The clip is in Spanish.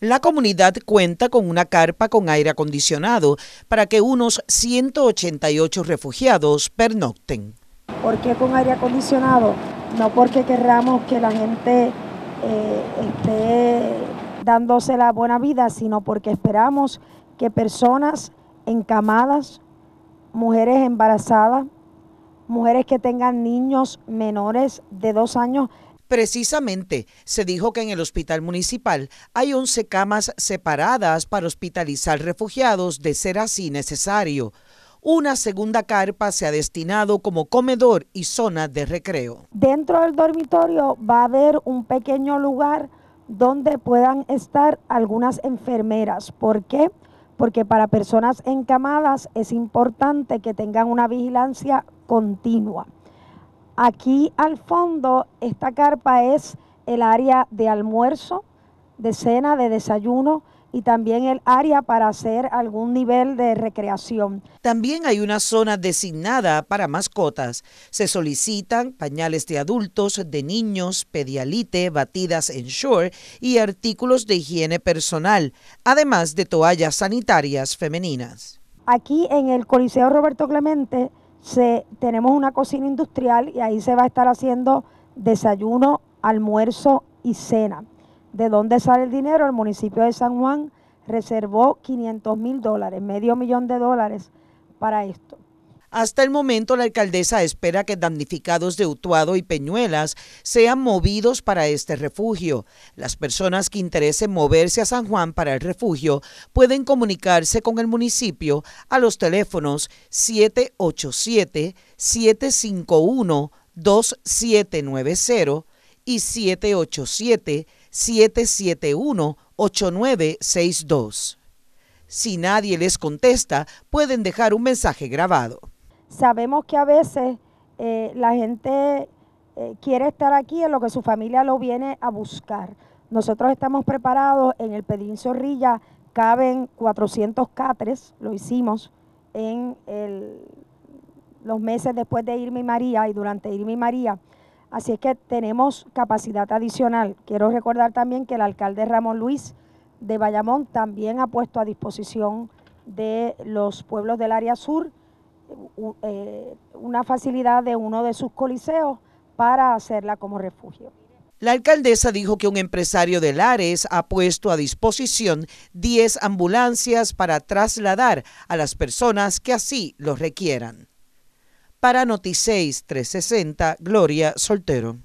La comunidad cuenta con una carpa con aire acondicionado para que unos 188 refugiados pernocten. ¿Por qué con aire acondicionado? No porque querramos que la gente eh, esté dándose la buena vida, sino porque esperamos que personas encamadas, mujeres embarazadas, mujeres que tengan niños menores de dos años. Precisamente, se dijo que en el hospital municipal hay 11 camas separadas para hospitalizar refugiados de ser así necesario. Una segunda carpa se ha destinado como comedor y zona de recreo. Dentro del dormitorio va a haber un pequeño lugar donde puedan estar algunas enfermeras. ¿Por qué? Porque para personas encamadas es importante que tengan una vigilancia continua. Aquí al fondo, esta carpa es el área de almuerzo, de cena, de desayuno y también el área para hacer algún nivel de recreación. También hay una zona designada para mascotas. Se solicitan pañales de adultos, de niños, pedialite, batidas en shore y artículos de higiene personal, además de toallas sanitarias femeninas. Aquí en el Coliseo Roberto Clemente se, tenemos una cocina industrial y ahí se va a estar haciendo desayuno, almuerzo y cena. ¿De dónde sale el dinero? El municipio de San Juan reservó 500 mil dólares, medio millón de dólares para esto. Hasta el momento, la alcaldesa espera que damnificados de Utuado y Peñuelas sean movidos para este refugio. Las personas que interesen moverse a San Juan para el refugio pueden comunicarse con el municipio a los teléfonos 787-751-2790 y 787-771-8962. Si nadie les contesta, pueden dejar un mensaje grabado. Sabemos que a veces eh, la gente eh, quiere estar aquí en lo que su familia lo viene a buscar. Nosotros estamos preparados, en el Pedrín Zorrilla caben 400 catres, lo hicimos en los meses después de Irma y María y durante Irma y María. Así es que tenemos capacidad adicional. Quiero recordar también que el alcalde Ramón Luis de Bayamón también ha puesto a disposición de los pueblos del área sur una facilidad de uno de sus coliseos para hacerla como refugio. La alcaldesa dijo que un empresario de Lares ha puesto a disposición 10 ambulancias para trasladar a las personas que así lo requieran. Para Noticias 360, Gloria Soltero.